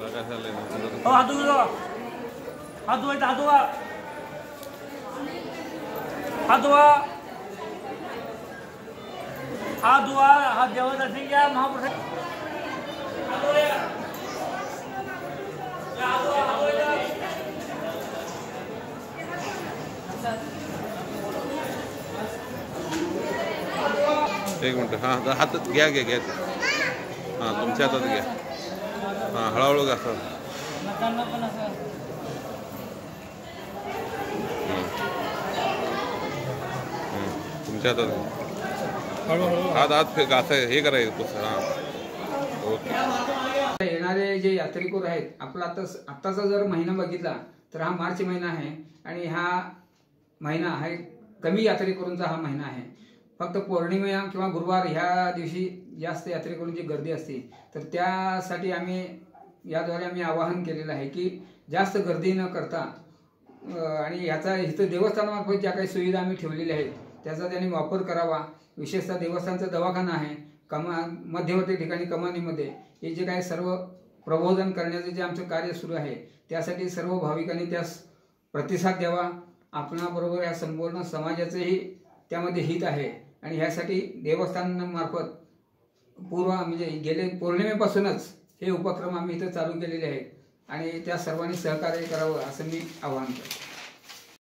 तुला काय झालंय ना? हो हात धुवा हात धुवायचा हात धुवा हात धुवा हात धुवा हात देवाचा असेल घ्या महाप्रसाद हात धुवा या. या, हात धुवा, हात धुवायचा. एक मिनिट हां आता हातात घ्या घ्या घ्या हां तुमच्या हातात घ्या हां हळूहळू घ्या असं नकांना पण असं हं. तुमच्या हातात. घ्या हात हात फे- असं हे करायचं हां ओके. येणारे जे यात्रेकरू आहेत आपला आता आत्ताचा जर महिना बघितला तर हा मार्च महिना आहे आणि हा महिना हा एक कमी यात्रेकरूंचा हा महिना आहे. फक्त पौर्णिमा किंवा गुरुवार ह्या दिवशी जास्त यात्रेकरूंची गर्दी असते तर त्यासाठी आम्ही याद्वारे आम्ही आवाहन केलेलं आहे की जास्त गर्दी न करता आणि ह्याचा इथं देवस्थानामार्फत ज्या काही सुविधा आम्ही ठेवलेल्या आहेत त्याचा त्यांनी वापर करावा. विशेषतः देवस्थानचा दवाखाना आहे कमा मध्यवर्ती ठिकाणी कमानीमध्ये हे जे काही सर्व प्रबोधन करण्याचं जे आमचं कार्य सुरू आहे त्यासाठी सर्व भाविकांनी त्यास प्रतिसाद द्यावा. आपणाबरोबर या संपूर्ण समाजाचंही त्यामध्ये हित आहे. आणि ह्यासाठी देवस्थानामार्फत पूर्व म्हणजे गेले पौर्णिमेपासूनच हे उपक्रम आम्ही इथं चालू केलेले आहेत. आणि त्या सर्वांनी सहकार्य करावं असं मी आवाहन करतो.